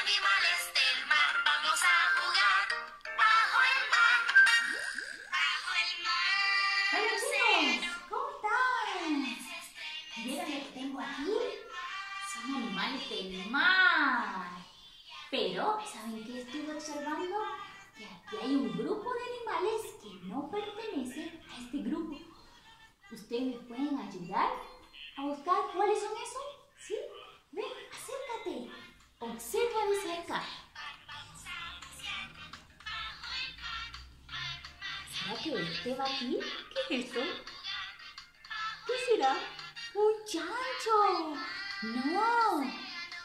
animales del mar. Vamos a jugar bajo el mar. Bajo el mar. Hola chicos, ¿cómo están? ¿Vieron lo que tengo aquí? Son animales del mar. Pero, ¿saben qué estuve observando? Que aquí hay un grupo de animales que no pertenecen a este grupo. ¿Ustedes pueden ayudar a buscar cuáles son esos? Que este aquí? ¿Qué es esto? ¿Qué será? ¡Un chancho! ¡No!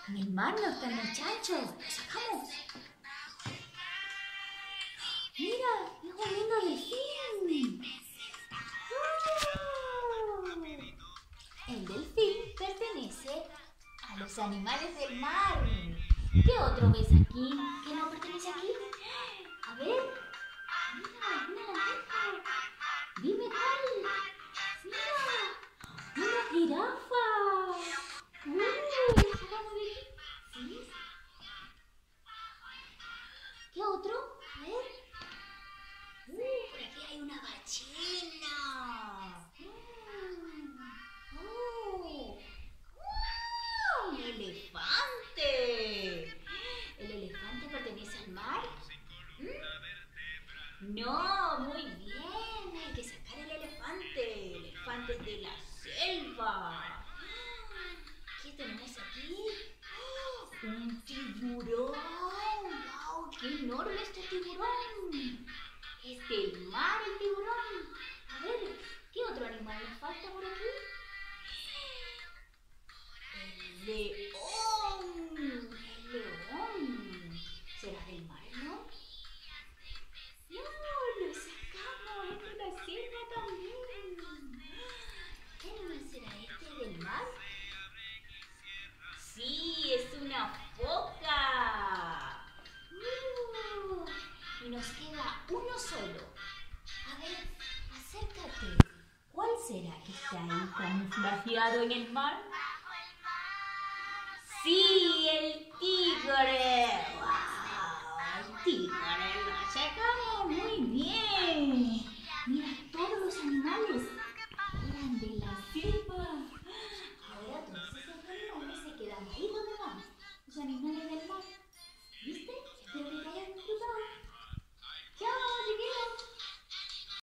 En el mar no están los chanchos. ¡Lo sacamos! ¡Mira! ¡Es un lindo delfín! ¡Oh! El delfín pertenece a los animales del mar. ¿Qué otro ves aquí elefante! ¿El elefante pertenece al mar? ¿Mm? No, muy bien. Hay que sacar el elefante. El elefante es de la selva. ¿Qué tenemos aquí? Un tiburón. ¡Wow! ¡Qué enorme este tiburón! Es del mar foca. Uh, y nos queda uno solo. A ver, acércate. ¿Cuál será que está ahí camuflajeado en el mar? Sí, el